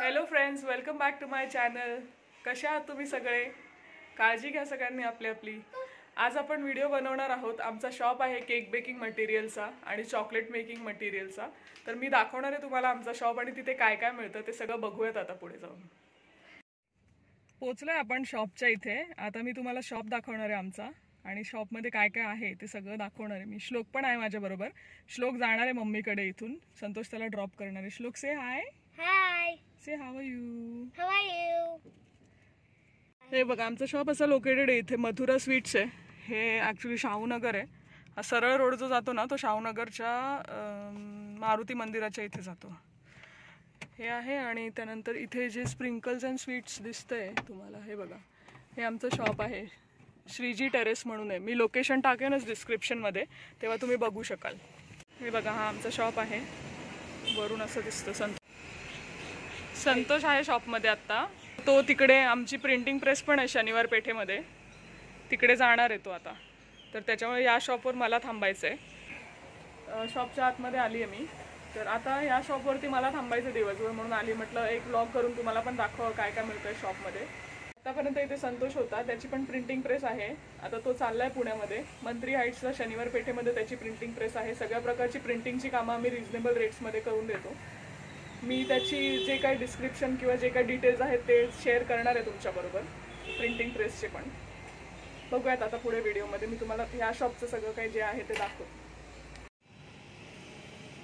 Hello friends welcome back to my channel कशा आहात तुम्ही सगळे? काळजी घ्या सगळ्यांनी आपली आपली. आज आपण व्हिडिओ बनवणार आहोत. आमचा शॉप आहे केक बेकिंग मटेरियलचा आणि चॉकलेट मेकिंग मटेरियलचा तर मी दाखवणार आहे तुम्हाला आमचा शॉप आणि तिथे काय काय मिळतं ते सगळं बघूयात आता पुढे जाऊन. पोचलोय आपण शॉपच्या इथे. आता मी तुम्हाला शॉप दाखवणार आहे आमचा. आणि शॉपमध्ये काय काय आहे ते सगळं दाखवणार आहे मी. श्लोक पण आहे माझ्याबरोबर श्लोक जाणार आहे मम्मीकडे इथून. संतोष त्याला ड्रॉप करणार आहे. Shlok say hi hi say how you are you? हे बघा आमचं शॉप असं लोकेटेड आहे. इथे मथुरा स्वीट्स आहे. हे ॲक्च्युली शाहूनगर आहे. हा सरळ रोड जो जातो ना तो शाहूनगरच्या मारुती मंदिराच्या इथे जातो. हे आहे आणि त्यानंतर इथे जे स्प्रिंकल्स अँड स्वीट्स दिसतंय तुम्हाला हे बघा. हे आमचं शॉप आहे. श्रीजी टेरेस म्हणून आहे. मी लोकेशन टाकेनच डिस्क्रिप्शनमध्ये तेव्हा तुम्ही बघू शकाल. हे बघा हा आमचा शॉप आहे. वरून असं दिसतं संत संतोष आहे शॉपमध्ये आत्ता. तो तिकडे आमची प्रिंटिंग प्रेस पण आहे शनिवार पेठेमध्ये. तिकडे जाणार आहे तो आता. तर त्याच्यामुळे या शॉपवर मला थांबायचं आहे शॉपच्या आतमध्ये आली आहे मी. तर आता या शॉपवरती मला थांबायचं दिवसभर म्हणून आली. म्हटलं एक ब्लॉग करून तुम्हाला पण दाखवा काय काय मिळतं शॉपमध्ये आतापर्यंत इथे संतोष होता. त्याची पण प्रिंटिंग प्रेस आहे. आता तो चाललाय पुण्यामध्ये. मंत्री हाईट्सला शनिवार पेठेमध्ये त्याची प्रिंटिंग प्रेस आहे. सगळ्या प्रकारची प्रिंटिंगची कामं आम्ही रिजनेबल रेट्समध्ये करून देतो. मी त्याची जे काही डिस्क्रिप्शन किंवा जे काही डिटेल्स आहेत ते शेअर करणार आहे तुमच्याबरोबर प्रिंटिंग प्रेसचे पण. बघूयात आता पुढे व्हिडिओमध्ये मी तुम्हाला ह्या शॉपचं सगळं काही जे आहे ते दाखवतो.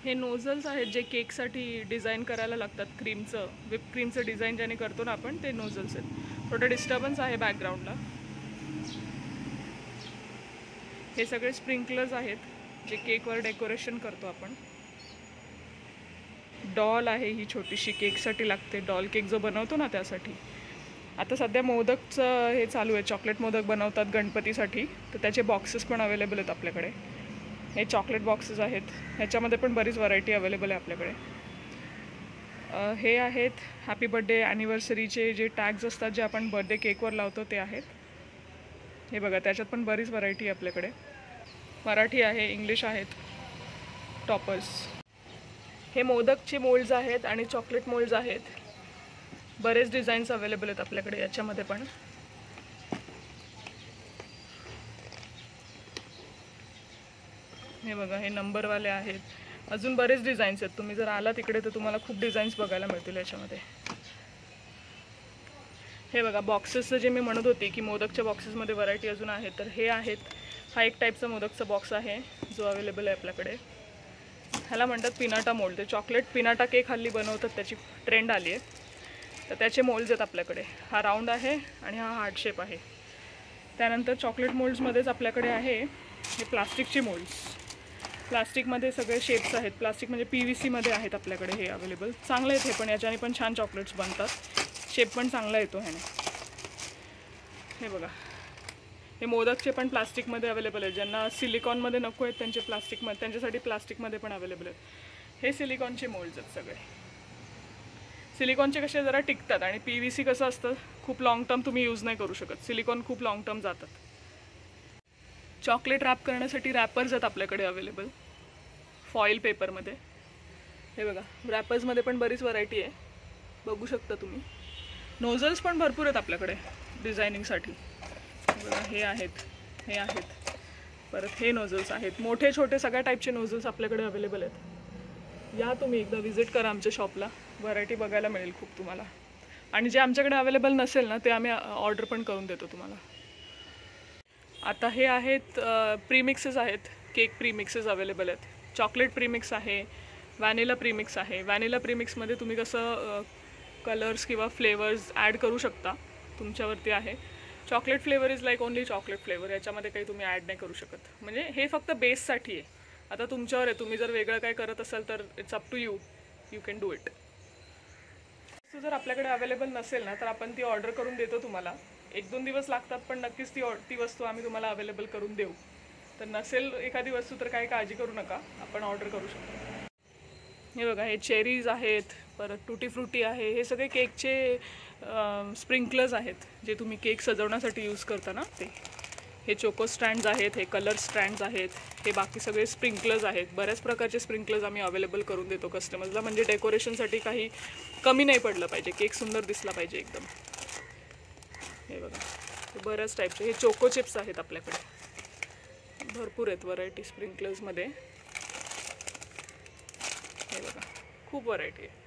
हे नोझल्स आहेत जे केकसाठी डिझाईन करायला लागतात क्रीमचं विप क्रीमचं डिझाईन ज्याने करतो ना आपण ते नोझल्स आहेत. थोडं डिस्टर्बन्स आहे बॅकग्राऊंडला हे सगळे स्प्रिंकलर्स आहेत जे केकवर डेकोरेशन करतो आपण. डॉल आहे ही छोटीशी केकसाठी लागते. डॉल केक जो बनवतो ना त्यासाठी. आता सध्या मोदकचं हे चालू आहे. चॉकलेट मोदक बनवतात गणपतीसाठी. तर त्याचे बॉक्सेस पण अवेलेबल आहेत आपल्याकडे. हे चॉकलेट बॉक्सेस आहेत. ह्याच्यामध्ये पण बरीच व्हरायटी अवेलेबल आहे आपल्याकडे. हे आहेत हॅपी बड्डे ॲनिव्हर्सरीचे जे टॅग्स असतात जे आपण बर्थडे केकवर लावतो ते आहेत. हे बघा त्याच्यात पण बरीच व्हरायटी आहे आपल्याकडे. मराठी आहे इंग्लिश आहेत. टॉपर्स हे मोदकचे मोल्ड्स आहेत आणि चॉकलेट मोल्ड्स आहेत. बरेच डिझाईन्स अवेलेबल आहेत आपल्याकडे याच्यामध्ये पण. हे बघा हे नंबरवाले आहेत. अजून बरेच डिझाईन्स आहेत. तुम्ही जर आला तिकडे तर तुम्हाला खूप डिझाईन्स बघायला मिळतील याच्यामध्ये. हे बघा बॉक्सेसचं जे मी म्हणत होती की मोदकच्या बॉक्सेसमध्ये व्हरायटी अजून आहेत तर हे आहेत. हा एक टाईपचा मोदकचा बॉक्स आहे जो अवेलेबल आहे आपल्याकडे. ह्याला म्हणतात पिनाटा मोल्ड. ते चॉकलेट पिनाटा केक हल्ली बनवतात त्याची ट्रेंड आली आहे. तर त्याचे मोल्ड्स आहेत आपल्याकडे. हा राऊंड आहे आणि हा हार्ट शेप आहे. त्यानंतर चॉकलेट मोल्ड्समध्येच आपल्याकडे आहे हे प्लास्टिकचे मोल्ड्स प्लास्टिकमध्ये सगळे शेप्स आहेत. प्लास्टिक म्हणजे पी व्ही सीमध्ये आहेत आपल्याकडे हे अवेलेबल चांगले आहेत हे पण याच्याने पण छान चॉकलेट्स बनतात. शेप पण चांगला येतो ह्याने. हे बघा. हे मोदकचे पण प्लास्टिकमध्ये अवेलेबल आहेत. ज्यांना सिलिकॉनमध्ये नको आहेत त्यांचे प्लास्टिकमध्ये त्यांच्यासाठी प्लास्टिकमध्ये पण अवेलेबल आहेत. हे सिलिकॉनचे मोल्ड्स आहेत सगळे. सिलिकॉनचे कसे जरा टिकतात आणि पी व्ही सी कसं असतं खूप लाँग टर्म तुम्ही यूज नाही करू शकत. सिलिकॉन खूप लाँग टर्म जातात. चॉकलेट रॅप करण्यासाठी रॅपर्स आहेत आपल्याकडे अवेलेबल फॉईल पेपरमध्ये हे बघा रॅपर्समध्ये पण बरीच व्हरायटी आहे. बघू शकता तुम्ही. नोझल्स पण भरपूर आहेत आपल्याकडे डिझायनिंगसाठी हे आहेत हे आहेत. परत हे नोझल्स आहेत. मोठे छोटे सगळ्या टाईपचे नोझल्स आपल्याकडे अवेलेबल आहेत. या तुम्ही एकदा विजिट करा आमच्या शॉपला व्हरायटी बघायला मिळेल खूप तुम्हाला. आणि जे आमच्याकडे अवेलेबल नसेल ना ते आम्ही ऑर्डर पण करून देतो तुम्हाला. आता हे आहेत प्रीमिक्सेस आहेत. केक प्रीमिक्सेस अवेलेबल आहेत. चॉकलेट प्रीमिक्स आहे. व्हॅनिला प्रीमिक्स आहे. व्हॅनिला प्रीमिक्समध्ये तुम्ही कसं कलर्स किंवा फ्लेवर्स ॲड करू शकता तुमच्यावरती आहे. Chocolate flavour is like only chocolate flavour याच्यामध्ये काही तुम्ही ॲड नाही करू शकत. म्हणजे हे फक्त बेससाठी आहे. आता तुमच्यावर आहे तुम्ही जर वेगळं काय करत असाल तर it's up to you you can do it वस्तू जर आपल्याकडे अवेलेबल नसेल ना तर आपण ती ऑर्डर करून देतो तुम्हाला. एक दोन दिवस लागतात पण नक्कीच ती ऑ- ती वस्तू आम्ही तुम्हाला अवेलेबल करून देऊ. तर नसेल एखादी वस्तू तर काही काळजी करू नका. आपण ऑर्डर करू शकतो. हे बघा हे चेरीज आहेत परत टुटी फ्रुटी आहे. हे सगळे केकचे स्प्रिंकलर्स आहेत जे तुम्ही केक सजवण्यासाठी यूज करता ना ते. हे चोको स्टँड्स आहेत हे कलर स्टँड्स आहेत हे बाकी सगळे स्प्रिंकलर्स आहेत. बऱ्याच प्रकारचे स्प्रिंकलर्स आम्ही अवेलेबल करून देतो कस्टमर्सला म्हणजे डेकोरेशनसाठी काही कमी नाही पडलं पाहिजे. केक सुंदर दिसला पाहिजे एकदम. हे बघा. बऱ्याच टाईपचे हे चोको चिप्स आहेत आपल्याकडे. भरपूर आहेत व्हरायटी स्प्रिंकलर्समध्ये हे बघा. खूप व्हरायटी आहे.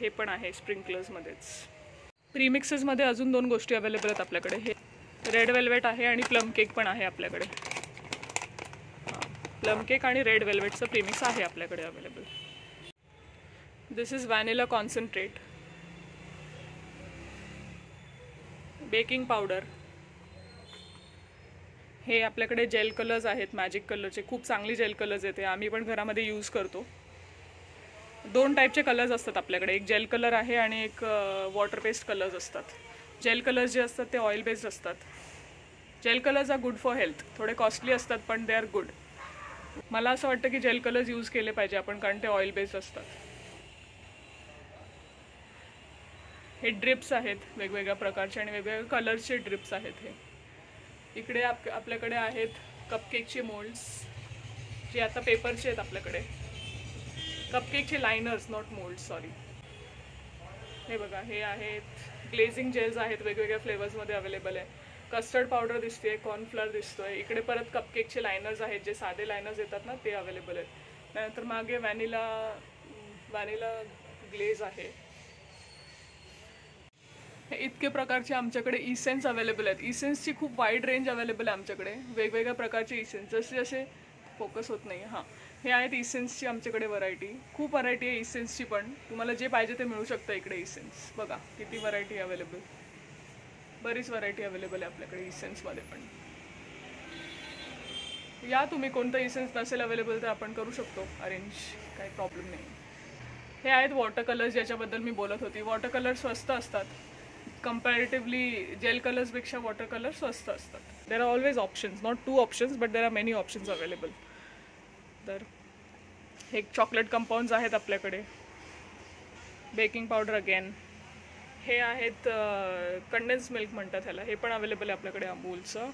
हे पण आहे स्प्रिंकलर्समध्येच प्रीमिक्सेसमध्ये अजून दोन गोष्टी अवेलेबल आहेत आपल्याकडे. हे रेड वेल्वेट आहे आणि प्लम केक पण आहे आपल्याकडे. प्लम केक आणि रेड वेल्वेटचं प्रीमिक्स आहे आपल्याकडे available this is vanilla concentrate baking powder हे आपल्याकडे जेल कलर्स आहेत मॅजिक कलरचे खूप चांगली जेल कलर्स येते. आम्ही पण घरामध्ये यूज करतो. दोन टाईपचे कलर्स असतात आपल्याकडे. एक जेल कलर आहे आणि एक वॉटर पेस्ट कलर्स असतात. जेल कलर्स जे असतात ते ऑइल बेस्ड असतात. Gel colours are good for health थोडे कॉस्टली असतात पण दे आर गुड मला असं वाटतं की जेल कलर्स यूज केले पाहिजे आपण कारण ते ऑइल बेस्ड असतात. हे ड्रिप्स आहेत वेगवेगळ्या प्रकारचे आणि वेगवेगळ्या कलर्सचे ड्रिप्स आहेत हे. इकडे आप आपल्याकडे आहेत कपकेकचे मोल्ड्स जे आता पेपरचे आहेत आपल्याकडे. कपकेकचे लायनर्स नॉट मोल्ड सॉरी हे बघा हे आहेत. ग्लेझिंग जेल्स आहेत वेगवेगळ्या फ्लेवर्समध्ये अवेलेबल आहे. कस्टर्ड पावडर दिसते कॉर्नफ्लॉर दिसतोय. इकडे परत कपकेकचे लायनर्स आहेत जे साधे लायनर्स येतात ना ते अवेलेबल आहेत. त्यानंतर मागे व्हॅनिला व्हॅनिला ग्लेज आहे. हे इतके प्रकारचे आमच्याकडे इसेन्स अवेलेबल आहेत. इसेन्सची खूप वाईड रेंज अवेलेबल आहे आमच्याकडे. वेगवेगळ्या प्रकारचे इसेन्स जसे जसे फोकस होत नाही हां. हे आहेत इसेन्सची आमच्याकडे व्हरायटी खूप व्हरायटी आहे इसेन्सची पण. तुम्हाला जे पाहिजे ते मिळू शकतं इकडे इसेन्स बघा किती व्हरायटी अवेलेबल बरीच व्हरायटी अवेलेबल आहे आपल्याकडे इसेन्समध्ये पण. या तुम्ही कोणतं इसेन्स नसेल अवेलेबल तर आपण करू शकतो. अरेंज काही प्रॉब्लेम नाही. हे आहेत वॉटर कलर्स ज्याच्याबद्दल मी बोलत होती. वॉटर कलर स्वस्त असतात. कम्पॅरेटिव्हली जेल कलर्सपेक्षा वॉटर कलर स्वस्त असतात. There are always options not two options but there are many options available तर हे चॉकलेट कंपाऊंड्स आहेत आपल्याकडे. बेकिंग पावडर अगेन हे आहेत कंडेन्स मिल्क म्हणतात ह्याला. हे पण अवेलेबल आहे आपल्याकडे अमूलचं.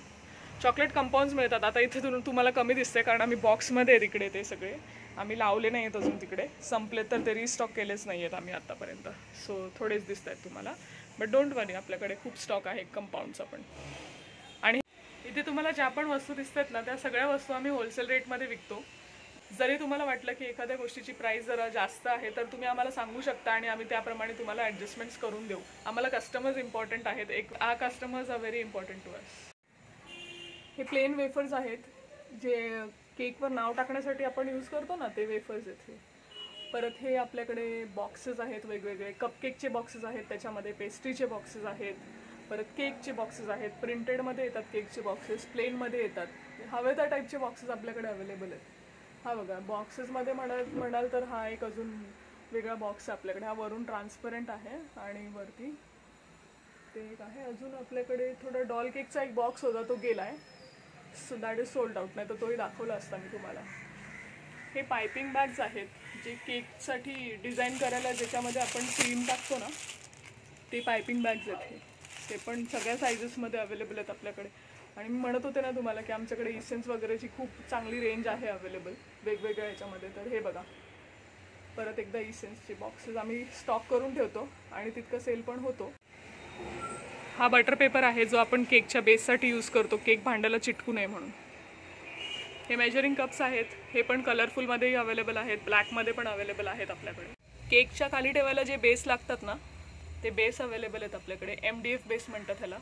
चॉकलेट कंपाऊंड्स मिळतात. आता इथे तुम तुम्हाला कमी दिसते कारण आम्ही बॉक्समध्ये आहेत इकडे ते सगळे. आम्ही लावले नाही आहेत अजून तिकडे. संपले तर ते रिस्टॉक केलेच नाही आहेत आम्ही आत्तापर्यंत सो थोडेच दिसत आहेत तुम्हाला. बट डोंट वरी आपल्याकडे खूप स्टॉक आहे कंपाऊंडचा पण. आणि इथे तुम्हाला ज्या पण वस्तू दिसतात ना त्या सगळ्या वस्तू आम्ही होलसेल रेटमध्ये विकतो. जरी तुम्हाला वाटलं की एखाद्या गोष्टीची प्राईस जरा जास्त आहे तर तुम्ही आम्हाला सांगू शकता आणि आम्ही त्याप्रमाणे तुम्हाला ॲडजस्टमेंट्स करून देऊ. आम्हाला कस्टमर्स इम्पॉर्टंट आहेत. एक आ customers are very important to us हे प्लेन वेफर्स आहेत. जे केकवर नाव टाकण्यासाठी आपण यूज करतो ना ते वेफर्स आहेत हे. परत हे आपल्याकडे बॉक्सेस आहेत वेगवेगळे. कपकेकचे बॉक्सेस आहेत त्याच्यामध्ये पेस्ट्रीचे बॉक्सेस आहेत. परत केकचे बॉक्सेस आहेत. प्रिंटेडमध्ये येतात केकचे बॉक्सेस प्लेनमध्ये येतात. हवे त्या टाईपचे बॉक्सेस आपल्याकडे अवेलेबल आहेत. हा बघा बॉक्सेसमध्ये म्हणाल म्हणाल तर हा एक अजून वेगळा बॉक्स आहे आपल्याकडे. हा वरून ट्रान्सपरंट आहे आणि वरती ते एक आहे. अजून आपल्याकडे थोडा डॉल केकचा एक बॉक्स होता तो गेला आहे so that is sold out नाही तर तोही दाखवला असता मी तुम्हाला. हे पायपिंग बॅग्स आहेत जे केकसाठी डिझाईन करायला ज्याच्यामध्ये आपण क्रीम टाकतो ना ते पायपिंग बॅग्स आहेत ते पण सगळ्या सायझेसमध्ये अवेलेबल आहेत आपल्याकडे. आणि मी म्हणत होते ना तुम्हाला की आमच्याकडे इसेन्स वगैरेची खूप चांगली रेंज आहे अवेलेबल वेगवेगळ्या याच्यामध्ये तर हे बघा. परत एकदा इसेन्सचे बॉक्सेस आम्ही स्टॉक करून ठेवतो आणि तितकं सेल पण होतो. हा बटर पेपर आहे जो आपण केकच्या बेससाठी यूज करतो. केक भांड्याला चिटकू नये म्हणून. हे मेजरिंग कप्स आहेत. हे पण कलरफुलमध्येही अवेलेबल आहेत. ब्लॅकमध्ये पण अवेलेबल आहेत आपल्याकडे. केकच्या खाली ठेवायला जे बेस लागतात ना ते बेस अवेलेबल आहेत आपल्याकडे. एम डी एफ बेस म्हणतात ह्याला.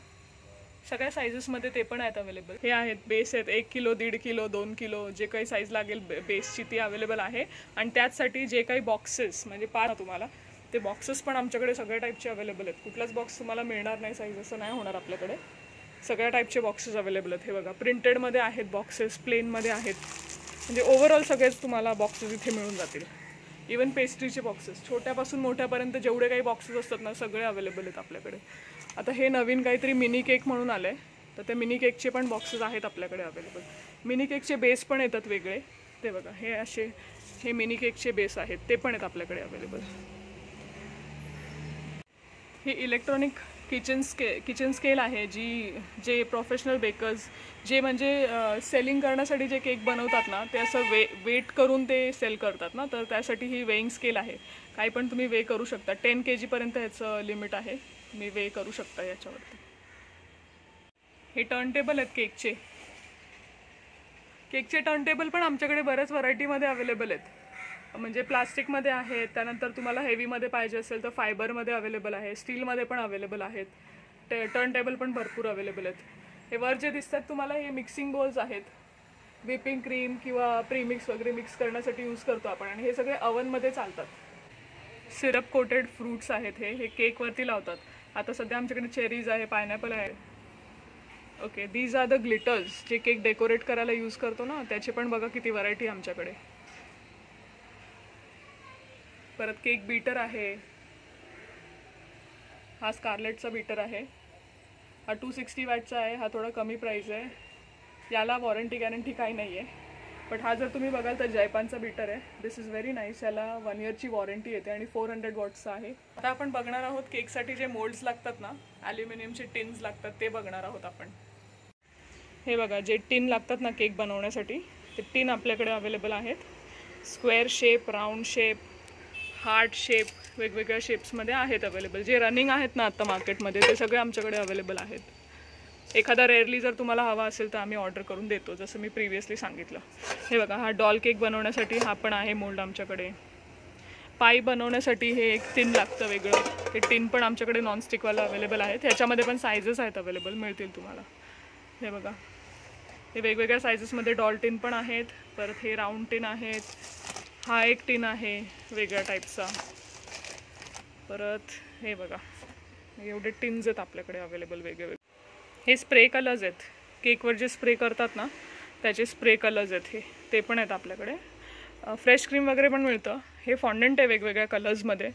सगळ्या सायझेसमध्ये ते पण आहेत अवेलेबल हे आहेत बेस आहेत. एक किलो दीड किलो दोन किलो जे काही साईज लागेल बे- बेसची ती अवेलेबल आहे. आणि त्याचसाठी जे काही बॉक्सेस म्हणजे पाहा तुम्हाला ते बॉक्सेस पण आमच्याकडे सगळ्या टाईपचे अवेलेबल आहेत. कुठलाच बॉक्स तुम्हाला मिळणार नाही साईज असं नाही होणार आपल्याकडे. सगळ्या टाईपचे बॉक्सेस अवेलेबल आहेत. हे बघा प्रिंटेडमध्ये आहेत बॉक्सेस प्लेनमध्ये आहेत. म्हणजे ओव्हरऑल सगळेच तुम्हाला बॉक्सेस इथे मिळून जातील. इवन पेस्ट्रीचे बॉक्सेस छोट्यापासून मोठ्यापर्यंत जेवढे काही बॉक्सेस असतात ना सगळे अवेलेबल आहेत आपल्याकडे. आता हे नवीन काहीतरी मिनी केक म्हणून आलं आहे तर ते मिनी केकचे पण बॉक्सेस आहेत आपल्याकडे अवेलेबल मिनी केकचे बेस पण येतात वेगळे. ते बघा हे असे हे मिनी केकचे बेस आहेत. ते पण आहेत आपल्याकडे अवेलेबल हे electronic kitchen sca kitchen scale आहे जी जे प्रोफेशनल बेकर्स जे म्हणजे सेलिंग करण्यासाठी जे केक बनवतात ना ते असं वे वेट करून ते सेल करतात ना तर त्यासाठी ही वेईंग स्केल आहे. काही पण तुम्ही वे करू शकता. टेन के जीपर्यंत ह्याचं लिमिट आहे. तुम्ही वे करू शकता याच्यावरती. हे टर्न टेबल आहेत केकचे केकचे टर्न टेबल पण आमच्याकडे बऱ्याच व्हरायटीमध्ये अवेलेबल आहेत. म्हणजे प्लास्टिकमध्ये आहेत त्यानंतर तुम्हाला हेवीमध्ये पाहिजे असेल तर फायबरमध्ये अवेलेबल आहे स्टीलमध्ये पण अवेलेबल आहेत टे टर्न टेबल पण भरपूर अवेलेबल आहेत. हे वर जे दिसतात तुम्हाला हे मिक्सिंग बोल्स आहेत. व्हिपिंग क्रीम किंवा प्रीमिक्स वगैरे मिक्स करण्यासाठी यूज करतो आपण आणि हे सगळे अवनमध्ये चालतात. सिरप कोटेड फ्रूट्स आहेत हे हे केकवरती लावतात. आता सध्या आमच्याकडे चेरीज आहे पायनॅपल आहे. Okay these are the glitters जे केक डेकोरेट करायला यूज करतो ना त्याची पण बघा किती व्हरायटी आमच्याकडे. परत केक बीटर आहे. हा स्कारलेटचा बीटर आहे. हा टू सिक्स्टी वॅटचा आहे. हा थोडा कमी प्राईज आहे. याला वॉरंटी गॅरंटी काही नाही आहे बट हा जर तुम्ही बघाल तर जयपानचा बीटर आहे. दिस इज व्हेरी नाईस याला वन इयरची वॉरंटी येते आणि फोर हंड्रेड वॉट्सचा आहे. आता आपण बघणार आहोत केकसाठी जे मोल्ड्स लागतात ना ॲल्युमिनियमचे टिन्स लागतात ते बघणार आहोत आपण. हे बघा जे टिन लागतात ना केक बनवण्यासाठी ते टिन आपल्याकडे अवेलेबल आहेत. Square shape round shape heart shape वेगवेगळ्या शेप्समध्ये आहेत अवेलेबल जे रनिंग आहेत ना आत्ता मार्केटमध्ये ते सगळे आमच्याकडे अवेलेबल आहेत. एखादा रेअरली जर तुम्हाला हवा असेल तर आम्ही ऑर्डर करून देतो जसं मी प्रिव्हियसली सांगितलं. हे बघा हा डॉल केक बनवण्यासाठी हा पण आहे मोल्ड आमच्याकडे. पाई बनवण्यासाठी हे एक टिन लागतं वेगळं. ते टिन पण आमच्याकडे नॉनस्टिकवाला अवेलेबल आहेत. ह्याच्यामध्ये पण सायझेस आहेत अवेलेबल मिळतील तुम्हाला. हे बघा. हे वेगवेगळ्या सायझेसमध्ये डॉल टिन पण आहेत. परत हे राऊंड टिन आहेत. हा एक टिन आहे वेगळ्या टाईपचा परत हे बघा एवढे टिन्स आहेत आपल्याकडे अवेलेबल वेगळे हे स्प्रे कलर्स आहेत. केकवर जे स्प्रे करतात ना त्याचे स्प्रे कलर्स आहेत हे. ते पण आहेत आपल्याकडे. फ्रेश क्रीम वगैरे पण मिळतं. हे फॉन्डंट आहे वेगवेगळ्या कलर्समध्ये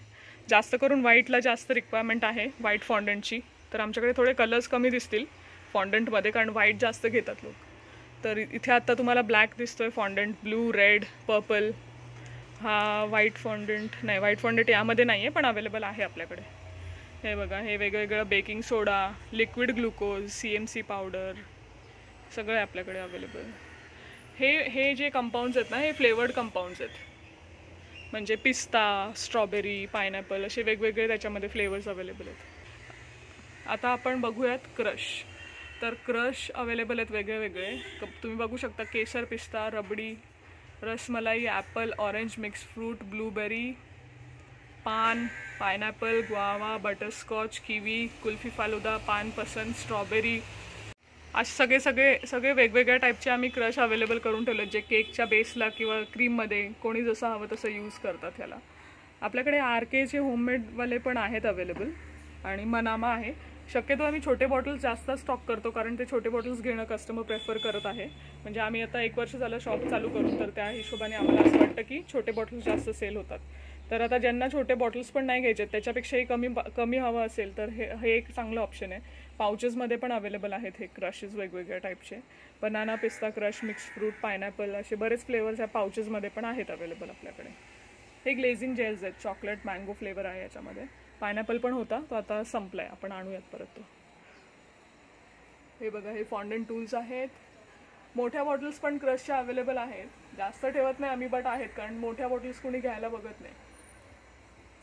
जास्त करून व्हाईटला जास्त रिक्वायरमेंट आहे व्हाईट फॉन्डंटची तर आमच्याकडे थोडे कलर्स कमी दिसतील फॉन्डंटमध्ये कारण व्हाईट जास्त घेतात लोक. तर इथे आता तुम्हाला ब्लॅक दिसतोय फॉन्डंट ब्लू रेड पर्पल हा व्हाईट फॉन्डंट नाही व्हाईट फॉन्डंट यामध्ये नाही आहे पण अवेलेबल आहे आपल्याकडे. हे बघा हे वेगवेगळं baking soda liquid glucose C M C powder सगळं आहे आपल्याकडे अवेलेबल हे हे जे कंपाऊंड्स आहेत ना हे फ्लेवर्ड कंपाऊंड्स आहेत. म्हणजे पिस्ता स्ट्रॉबेरी पायनॅपल असे वेगवेगळे त्याच्यामध्ये फ्लेवर्स अवेलेबल आहेत. आता आपण बघूयात क्रश तर क्रश अवेलेबल आहेत वेगळे वेगळे. क तुम्ही बघू शकता केसर पिस्ता rabri rasmalai apple orange mix fruit blueberry paan pineapple guava butterscotch kiwi kulfi falooda paan पसंत स्ट्रॉबेरी असे सगळे सगळे सगळे वेगवेगळ्या टाईपचे आम्ही क्रश अवेलेबल करून ठेवले जे केकच्या बेसला किंवा क्रीममध्ये कोणी जसं हवं तसं यूज करतात ह्याला. आपल्याकडे आर केचे होममेडवाले पण आहेत अवेलेबल आणि मनामा आहे. शक्यतो आम्ही छोटे बॉटल्स जास्त स्टॉक करतो कारण ते छोटे बॉटल्स घेणं कस्टमर प्रेफर करत आहे. म्हणजे आम्ही आता एक वर्ष झालं शॉप चालू करू तर त्या हिशोबाने आम्हाला असं वाटतं की छोटे बॉटल्स जास्त सेल होतात. तर आता ज्यांना छोटे बॉटल्स पण नाही घ्यायचे त्याच्यापेक्षाही कमी कमी हवं असेल तर हे हे एक चांगलं ऑप्शन आहे. पाउचेसमध्ये पण अवेलेबल आहेत हे क्रशेस वेगवेगळ्या टाईपचे बनाना पिस्ता क्रश मिक्स फ्रूट पायनॅपल असे बरेच फ्लेवर्स या पाउचेसमध्ये पण आहेत अवेलेबल आपल्याकडे. हे ग्लेझिंग जेल्स आहेत चॉकलेट मँगो फ्लेवर आहे याच्यामध्ये. पायनॅपल पण होता तो आता संपलाय. आपण आणूयात परत तो. हे बघा हे फॉन्डन टूल्स आहेत. मोठ्या बॉटल्स पण क्रशच्या अवेलेबल आहेत. जास्त ठेवत नाही आम्ही बट आहेत कारण मोठ्या बॉटल्स कोणी घ्यायला बघत नाही.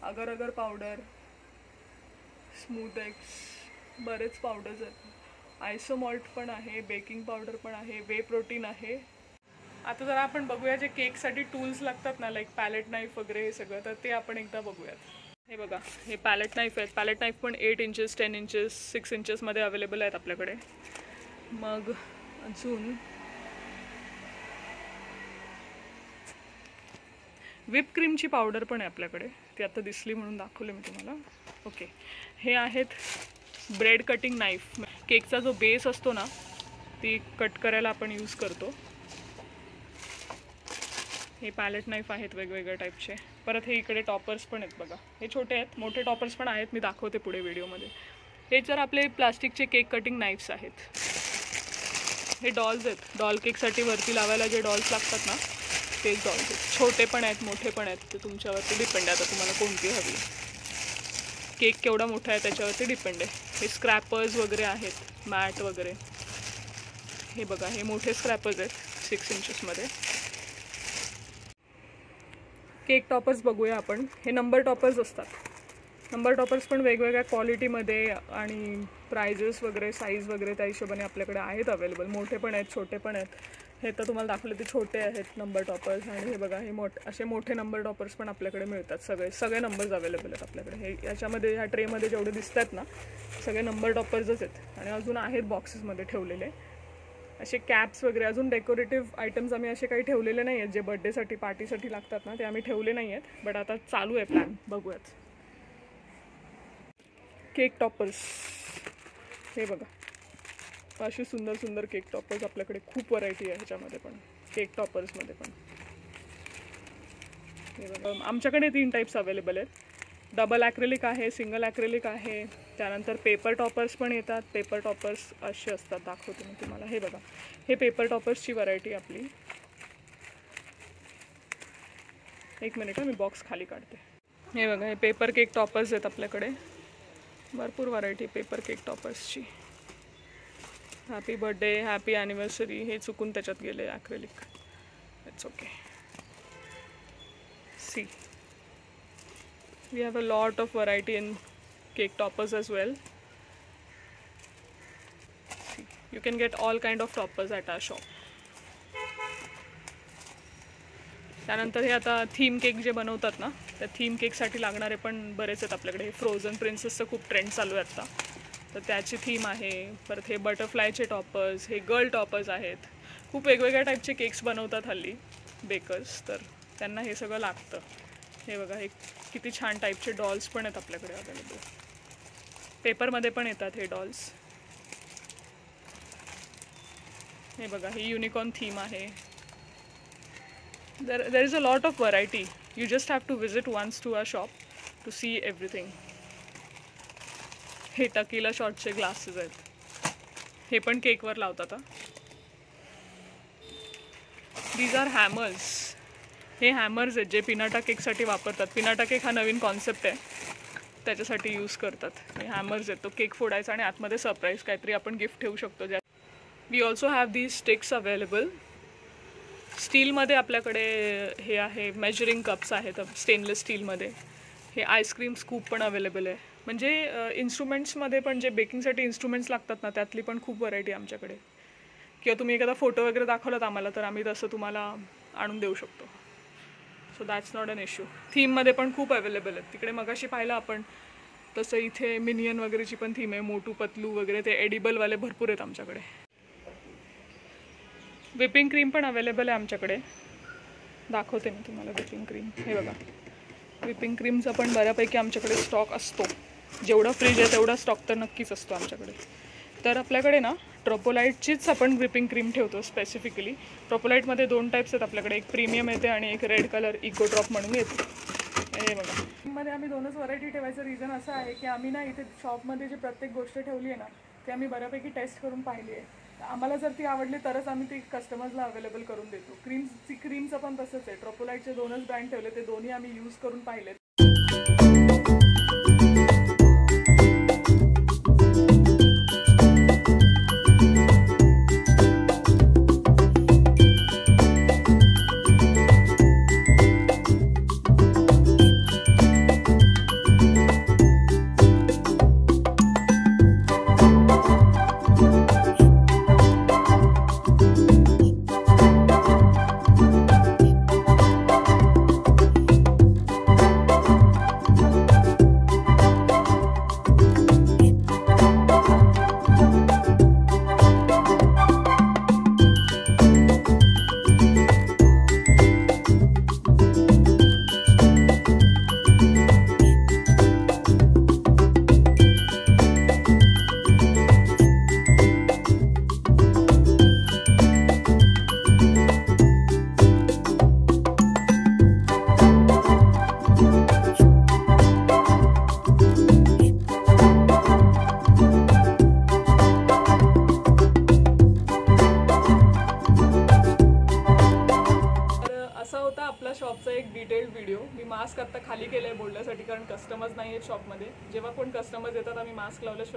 Agar agar powder smooth X बरेच पावडर्स आहेत. आयसोमॉल्ट पण आहे बेकिंग पावडर पण आहे वे प्रोटीन आहे. आता जरा आपण बघूया जे केकसाठी टूल्स लागतात ना लाईक पॅलेट नाईफ वगैरे हे सगळं तर ते आपण एकदा बघूयात. हे बघा हे पॅलेट नाईफ आहेत. पॅलेट नाईफ पण eight inches ten inches six इंचेसमध्ये available आहेत आपल्याकडे. मग अजून व्हिप क्रीमची पावडर पण आहे आपल्याकडे. ती आता दिसली म्हणून दाखवले मी तुम्हाला. ओके हे आहेत ब्रेड कटिंग नाईफ केकचा जो बेस असतो ना ती कट करायला आपण यूज करतो. हे पॅलेट नाईफ आहेत वेगवेगळ्या टाईपचे परत हे इकडे टॉपर्स पण आहेत बघा. हे छोटे आहेत मोठे टॉपर्स पण आहेत मी दाखवते पुढे व्हिडिओमध्ये हे जर आपले प्लास्टिकचे केक कटिंग नाईफ्स आहेत. हे डॉल्स आहेत. डॉल केकसाठी वरती लावायला जे डॉल्स लागतात ना ते डॉल्स आहेत. छोटे पण आहेत मोठे पण आहेत ते तुमच्यावरती डिपेंड आहे. आता तुम्हाला कोणती हवी केक केवढा मोठा आहे त्याच्यावरती डिपेंड आहे. हे स्क्रॅपर्स वगैरे आहेत मॅट वगैरे. हे बघा हे मोठे स्क्रॅपर्स आहेत सिक्स इंचेसमध्ये केक टॉपर्स बघूया आपण. हे नंबर टॉपर्स असतात. नंबर टॉपर्स पण वेगवेगळ्या क्वालिटीमध्ये आणि प्रायजेस वगैरे साईज वगैरे त्या हिशोबाने आपल्याकडे आहेत अवेलेबल मोठे पण आहेत छोटे पण आहेत. हे तर तुम्हाला दाखवले ते छोटे आहेत नंबर टॉपर्स आणि हे बघा हे मोठ असे मोठे नंबर टॉपर्स पण आपल्याकडे मिळतात सगळे. सगळे नंबर्स अवेलेबल आहेत आपल्याकडे. हे याच्यामध्ये ह्या ट्रेमध्ये जेवढे दिसतात ना सगळे नंबर टॉपर्सच आहेत. आणि अजून आहेत बॉक्सेसमध्ये ठेवलेले. असे कॅप्स वगैरे अजून डेकोरेटिव्ह आयटम्स आम्ही असे काही ठेवलेले नाही आहेत जे बड्डेसाठी पार्टीसाठी लागतात ना ते आम्ही ठेवले नाही आहेत बट आता चालू आहे प्लॅन बघूयात. केक टॉपर्स हे बघा. असे सुंदर सुंदर केक टॉपर्स आपल्याकडे खूप व्हरायटी आहे ह्याच्यामध्ये पण. केक टॉपर्समध्ये पण. हे बघा. आमच्याकडे तीन टाईप्स अवेलेबल आहेत. डबल ॲक्रेलिक आहे सिंगल ॲक्रेलिक आहे. त्यानंतर पेपर टॉपर्स पण येतात. पेपर टॉपर्स असे असतात दाखवते मी तुम्हाला. हे बघा. हे पेपर टॉपर्सची व्हरायटी आपली. एक मिनिट मी बॉक्स खाली काढते. हे बघा हे पेपर केक टॉपर्स आहेत आपल्याकडे. भरपूर व्हरायटी पेपर केक टॉपर्सची. हॅपी बर्थडे हॅपी ॲनिव्हर्सरी हे चुकून त्याच्यात गेले acrylic. It's okay see we have a lot of variety in cake toppers as well. You can get all kind of toppers at our shop. त्यानंतर हे आता theme cake जे बनवतात ना त्या थीम केकसाठी लागणारे पण बरेच आहेत आपल्याकडे. हे फ्रोझन प्रिन्सेसचं खूप ट्रेंड चालू आहे आत्ता तर त्याची थीम आहे परत हे बटरफ्लायचे टॉपर्स हे गर्ल टॉपर्स आहेत. खूप वेगवेगळ्या टाईपचे केक्स बनवतात हल्ली बेकर्स तर त्यांना हे सगळं लागतं. हे बघा हे किती छान टाईपचे डॉल्स पण आहेत आपल्याकडे अवेलेबल पेपरमध्ये पण येतात हे डॉल्स हे बघा ही युनिकॉर्न थीम आहे. There there is a lot of variety you just have to visit once to a shop to see everything हे टकीला शॉर्टचे ग्लासेस आहेत. हे पण केकवर लावतात दीज आर हॅमर्स हे हॅमर्स आहेत जे पिनाटा केकसाठी वापरतात. पिनाटा केक हा नवीन कॉन्सेप्ट आहे. त्याच्यासाठी यूज करतात. हे हॅमर्स आहेत. तो केक फोडायचा आणि आतमध्ये सरप्राईज काहीतरी आपण गिफ्ट ठेवू शकतो. ज्या we also have these sticks available स्टीलमध्ये आपल्याकडे हे आहे. मेजरिंग कप्स आहेत. स्टेनलेस स्टीलमध्ये हे आईस्क्रीम स्कूप पण अवेलेबल आहे. म्हणजे इन्स्ट्रुमेंट्समध्ये पण जे बेकिंगसाठी इन्स्ट्रुमेंट्स लागतात ना त्यातली पण खूप व्हरायटी आमच्याकडे. किंवा तुम्ही एखादा फोटो वगैरे दाखवलात आम्हाला तर आम्ही तसं तुम्हाला आणून देऊ शकतो. So that's not an issue थीममध्ये पण खूप अवेलेबल आहेत. तिकडे मगाशी पाहिलं आपण तसं इथे मिनियन वगैरेची पण थीम आहे. मोटू पतलू वगैरे ते एडिबलवाले भरपूर आहेत आमच्याकडे. व्हिपिंग क्रीम पण अवेलेबल आहे आमच्याकडे. दाखवते मी तुम्हाला विपिंग क्रीम हे बघा. विपिंग क्रीमचा पण बऱ्यापैकी आमच्याकडे स्टॉक असतो. जेवढा फ्रीज आहे तेवढा स्टॉक तर नक्कीच असतो आमच्याकडे. तर आपल्याकडे ना ट्रोपोलाईटचीच आपण व्हिपिंग क्रीम ठेवतो स्पेसिफिकली ट्रोपोलाईटमध्ये दोन टाईप्स आहेत आपल्याकडे. एक प्रीमियम येते आणि एक रेड कलर इको ड्रॉप म्हणून येते. हे बघा. मध्ये आम्ही दोनच व्हरायटी ठेवायचं. रिझन असं आहे की आम्ही ना इथे शॉपमध्ये जे प्रत्येक गोष्ट ठेवली आहे ना ती आम्ही बऱ्यापैकी टेस्ट करून पाहिली आहे. आम्हाला जर ती आवडली तरच आम्ही ती कस्टमर्सला अवेलेबल करून देतो. क्रीम्सची क्रीमचं पण तसंच आहे. ट्रोपोलाईटचे दोनच ब्रँड ठेवले ते दोन्ही आम्ही यूज करून पाहिलेत.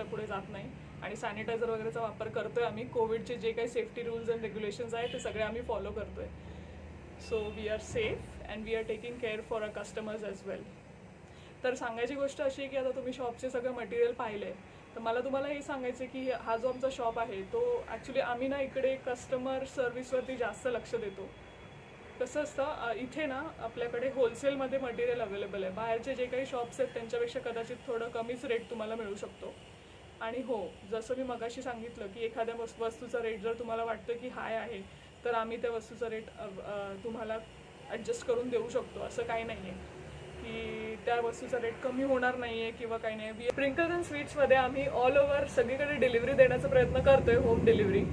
तर पुढे जात नाही. आणि सॅनिटायझर वगैरेचा वापर करतोय आम्ही. कोविडचे जे काही सेफ्टी रूल्स अँड रेग्युलेशन्स आहेत ते सगळे आम्ही फॉलो करतोय. So we are safe and we are taking care for a customers as well तर सांगायची गोष्ट अशी आहे की आता तुम्ही शॉपचे सगळं मटेरियल पाहिलं आहे तर मला तुम्हाला हे सांगायचं की हा जो आमचा शॉप आहे तो ॲक्च्युली आम्ही ना इकडे कस्टमर सर्व्हिसवरती जास्त लक्ष देतो. कसं असतं इथे ना आपल्याकडे होलसेलमध्ये मटेरियल अवेलेबल आहे. बाहेरचे जे काही शॉप्स आहेत त्यांच्यापेक्षा कदाचित थोडं कमीच रेट तुम्हाला मिळू शकतो. आणि हो जसं मी मगाशी सांगितलं की एखाद्या वस- वस्तूचा रेट जर तुम्हाला वाटतं की हाय आहे तर आम्ही त्या वस्तूचा रेट तुम्हाला ॲडजस्ट करून देऊ शकतो. असं काही नाही आहे. की त्या वस्तूचा रेट कमी होणार नाही आहे किंवा काही नाही. स्प्रिंकल्स अँड स्वीट्समध्ये आम्ही ऑल ओव्हर सगळीकडे डिलिव्हरी देण्याचा प्रयत्न करतोय होम डिलिव्हरी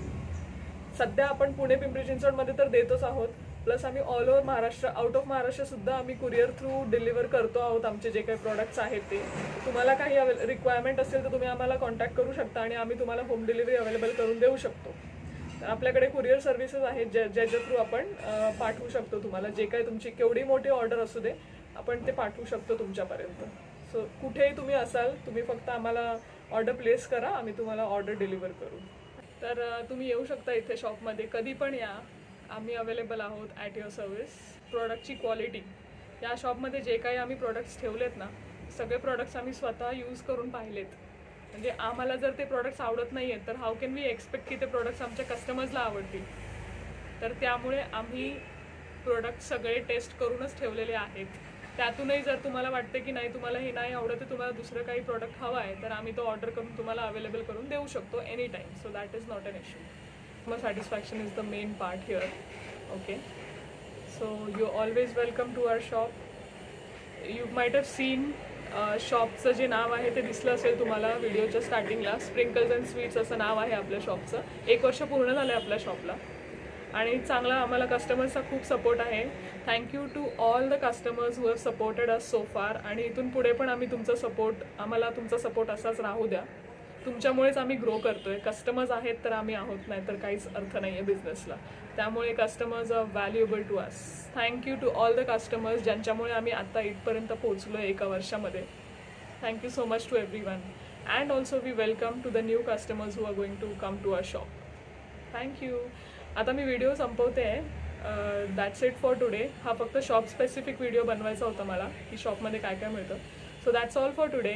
सध्या आपण पुणे पिंपरी चिंचवडमध्ये तर देतोच आहोत. प्लस आम्ही all over Maharashtra out of Maharashtra सुद्धा आम्ही कुरिअर थ्रू डिलिव्हर करतो आहोत आमचे जे काही प्रोडक्ट्स आहेत ते. तुम्हाला काही रिक्वायरमेंट असेल तर तुम्ही आम्हाला कॉन्टॅक्ट करू शकता आणि आम्ही तुम्हाला होम डिलिव्हरी अवेलेबल करून देऊ शकतो. तर आपल्याकडे कुरिअर सर्व्हिसेस आहेत ज्या ज्याच्या थ्रू आपण पाठवू शकतो तुम्हाला. जे काही तुमची केवढी मोठी ऑर्डर असू दे आपण ते पाठवू शकतो तुमच्यापर्यंत. सो कुठेही तुम्ही असाल तुम्ही फक्त आम्हाला ऑर्डर प्लेस करा आम्ही तुम्हाला ऑर्डर डिलिव्हर करू. तर तुम्ही येऊ शकता इथे शॉपमध्ये कधी पण या. आम्ही अवेलेबल आहोत ॲट युअर सर्विस प्रोडक्टची क्वालिटी या शॉपमध्ये जे काही आम्ही प्रोडक्ट्स ठेवलेत ना सगळे प्रोडक्ट्स आम्ही स्वतः यूज करून पाहिलेत. म्हणजे आम्हाला जर ते प्रोडक्ट्स आवडत नाही आहेत तर हाऊ कॅन वी एक्सपेक्ट की ते प्रोडक्ट्स आमच्या कस्टमर्सला आवडतील? तर त्यामुळे आम्ही प्रोडक्ट सगळे टेस्ट करूनच ठेवलेले आहेत. त्यातूनही जर तुम्हाला वाटते की नाही तुम्हाला हे नाही आवडत तर तुम्हाला दुसरं काही प्रोडक्ट हवं आहे तर आम्ही तो ऑर्डर करून तुम्हाला अवेलेबल करून देऊ शकतो any time so that is not an issue customer satisfaction is the main part here okay so you always welcome to our shop you might have seen शॉपचं uh, जे नाव आहे ते दिसलं असेल तुम्हाला व्हिडिओच्या स्टार्टिंगला स्प्रिंकल्स अँड स्वीट्स असं नाव आहे आपल्या शॉपचं एक वर्ष पूर्ण झालं आहे आपल्या शॉपला आणि चांगला आम्हाला कस्टमर्सचा खूप सपोर्ट आहे. Thank you to all the customers who have supported us so far आणि इथून पुढे पण आम्ही तुमचा सपोर्ट आम्हाला तुमचा सपोर्ट असाच राहू द्या. तुमच्यामुळेच आम्ही ग्रो करतोय. कस्टमर्स आहेत तर आम्ही आहोत नाही तर काहीच अर्थ नाही आहे बिझनेसला त्यामुळे customers are valuable to us thank you to all the customers ज्यांच्यामुळे आम्ही आत्ता इथपर्यंत पोहोचलो आहे एका वर्षामध्ये. Thank you so much to everyone and also we welcome to the new customers who are going to come to our shop thank you आता मी व्हिडिओ संपवते. आहे दॅट्स इट फॉर टुडे हा फक्त शॉप स्पेसिफिक व्हिडिओ बनवायचा होता मला की शॉपमध्ये काय काय मिळतं. So that's all for today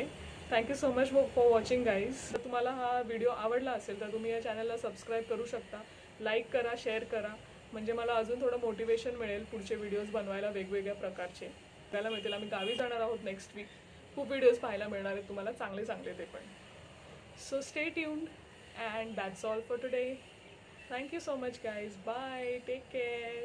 thank you so much for watching guys जर तुम्हाला हा व्हिडिओ आवडला असेल तर तुम्ही या चॅनलला सबस्क्राईब करू शकता. लाईक करा शेअर करा. म्हणजे मला अजून थोडं मोटिवेशन मिळेल पुढचे व्हिडिओज बनवायला वेगवेगळ्या प्रकारचे. त्याला मिळतील आम्ही गावी जाणार आहोत नेक्स्ट वीक खूप व्हिडिओज पाहायला मिळणार आहेत तुम्हाला चांगले चांगले ते पण. So stay tuned and that's all for today thank you so much guys bye take care.